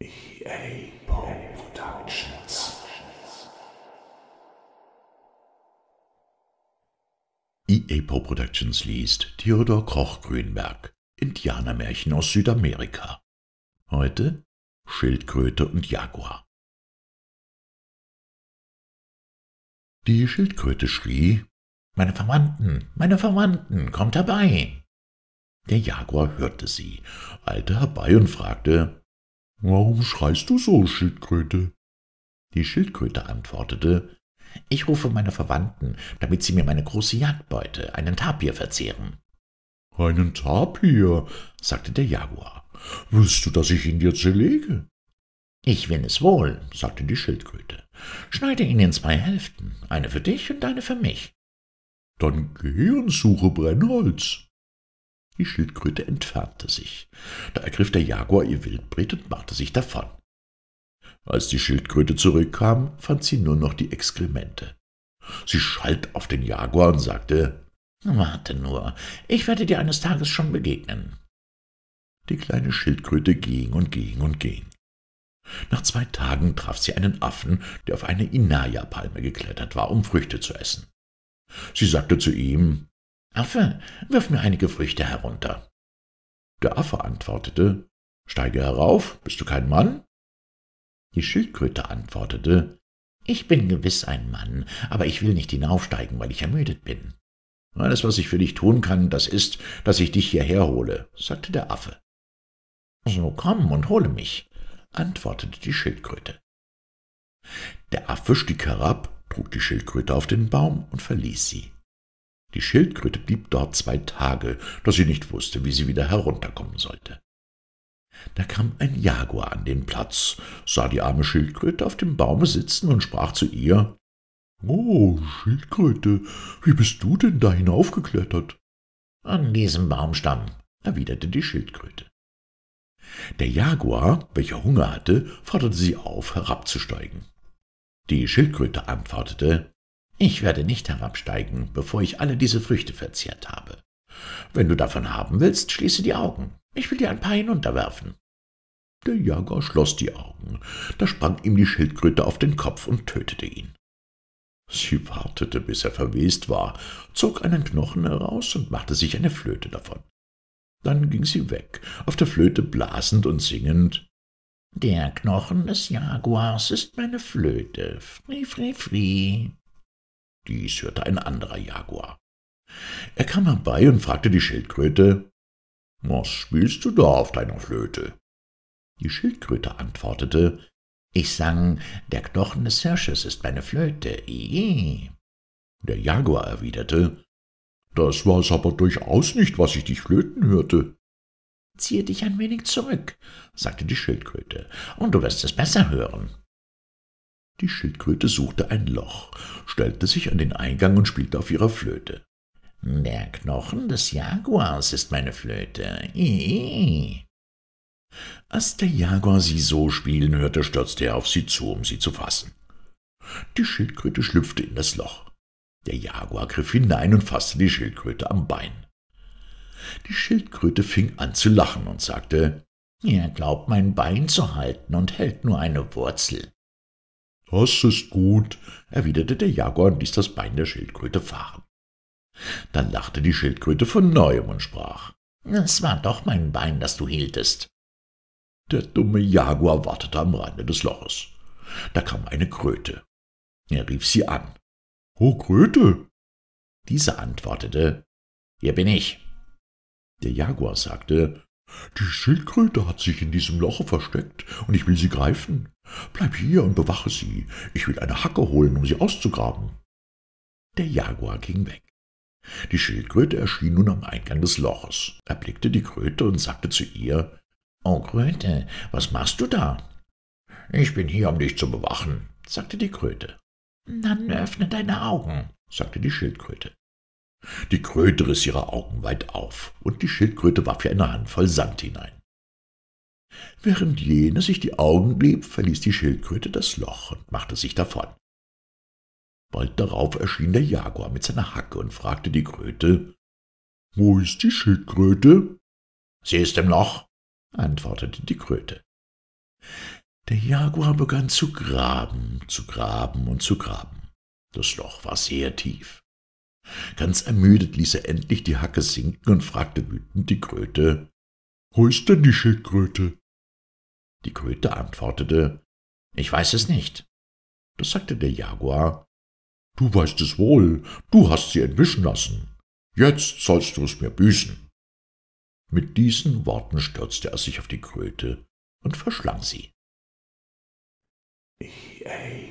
EA Productions. EA Productions liest Theodor Koch-Grünberg Indianermärchen aus Südamerika. Heute Schildkröte und Jaguar. Die Schildkröte schrie, Meine Verwandten, meine Verwandten, kommt herbei! Der Jaguar hörte sie, eilte herbei und fragte, Warum schreist du so, Schildkröte? Die Schildkröte antwortete, Ich rufe meine Verwandten, damit sie mir meine große Jagdbeute, einen Tapir, verzehren. Einen Tapir, sagte der Jaguar. Willst du, dass ich ihn dir zerlege? Ich will es wohl, sagte die Schildkröte. Schneide ihn in zwei Hälften, eine für dich und eine für mich. Dann geh und suche Brennholz. Die Schildkröte entfernte sich. Da ergriff der Jaguar ihr Wildbret und machte sich davon. Als die Schildkröte zurückkam, fand sie nur noch die Exkremente. Sie schalt auf den Jaguar und sagte, Warte nur, ich werde dir eines Tages schon begegnen. Die kleine Schildkröte ging und ging und ging. Nach zwei Tagen traf sie einen Affen, der auf eine Inaya-Palme geklettert war, um Früchte zu essen. Sie sagte zu ihm, Affe, wirf mir einige Früchte herunter. Der Affe antwortete, Steige herauf, bist du kein Mann? Die Schildkröte antwortete, Ich bin gewiss ein Mann, aber ich will nicht hinaufsteigen, weil ich ermüdet bin. Alles, was ich für dich tun kann, das ist, dass ich dich hierher hole, sagte der Affe. So komm und hole mich, antwortete die Schildkröte. Der Affe stieg herab, trug die Schildkröte auf den Baum und verließ sie. Die Schildkröte blieb dort zwei Tage, da sie nicht wusste, wie sie wieder herunterkommen sollte. Da kam ein Jaguar an den Platz, sah die arme Schildkröte auf dem Baume sitzen und sprach zu ihr Oh, Schildkröte, wie bist du denn da hinaufgeklettert? An diesem Baumstamm, erwiderte die Schildkröte. Der Jaguar, welcher Hunger hatte, forderte sie auf, herabzusteigen. Die Schildkröte antwortete ich werde nicht herabsteigen, bevor ich alle diese Früchte verzehrt habe. Wenn du davon haben willst, schließe die Augen. Ich will dir ein paar hinunterwerfen. Der Jaguar schloss die Augen. Da sprang ihm die Schildkröte auf den Kopf und tötete ihn. Sie wartete, bis er verwest war, zog einen Knochen heraus und machte sich eine Flöte davon. Dann ging sie weg, auf der Flöte blasend und singend Der Knochen des Jaguars ist meine Flöte, fri, fri, fri. Dies hörte ein anderer Jaguar. Er kam herbei und fragte die Schildkröte, Was spielst du da auf deiner Flöte? Die Schildkröte antwortete, Ich sang, der Knochen des Hirsches ist meine Flöte, je. Der Jaguar erwiderte, Das war's aber durchaus nicht, was ich dich flöten hörte. Ziehe dich ein wenig zurück, sagte die Schildkröte, und du wirst es besser hören. Die Schildkröte suchte ein Loch, stellte sich an den Eingang und spielte auf ihrer Flöte. Der Knochen des Jaguars ist meine Flöte. Ii. Als der Jaguar sie so spielen hörte, stürzte er auf sie zu, um sie zu fassen. Die Schildkröte schlüpfte in das Loch. Der Jaguar griff hinein und fasste die Schildkröte am Bein. Die Schildkröte fing an zu lachen und sagte, Er glaubt mein Bein zu halten und hält nur eine Wurzel. Das ist gut, erwiderte der Jaguar und ließ das Bein der Schildkröte fahren. Dann lachte die Schildkröte von neuem und sprach, es war doch mein Bein, das du hieltest. Der dumme Jaguar wartete am Rande des Loches. Da kam eine Kröte. Er rief sie an. Oh, Kröte! Diese antwortete, Hier bin ich. Der Jaguar sagte, die Schildkröte hat sich in diesem Loche versteckt, und ich will sie greifen. Bleib hier und bewache sie. Ich will eine Hacke holen, um sie auszugraben. Der Jaguar ging weg. Die Schildkröte erschien nun am Eingang des Loches, erblickte die Kröte und sagte zu ihr, »Oh Kröte, was machst du da?« »Ich bin hier, um dich zu bewachen«, sagte die Kröte. »Dann öffne deine Augen«, sagte die Schildkröte. Die Kröte riss ihre Augen weit auf, und die Schildkröte warf ihr eine Handvoll Sand hinein. Während jene sich die Augen blieb, verließ die Schildkröte das Loch und machte sich davon. Bald darauf erschien der Jaguar mit seiner Hacke und fragte die Kröte, »Wo ist die Schildkröte?« »Sie ist im Loch«, antwortete die Kröte. Der Jaguar begann zu graben, zu graben und zu graben. Das Loch war sehr tief. Ganz ermüdet ließ er endlich die Hacke sinken und fragte wütend die Kröte, Wo ist denn die Schildkröte? Die Kröte antwortete, Ich weiß es nicht. Das sagte der Jaguar, Du weißt es wohl, du hast sie entwischen lassen. Jetzt sollst du es mir büßen. Mit diesen Worten stürzte er sich auf die Kröte und verschlang sie. Production.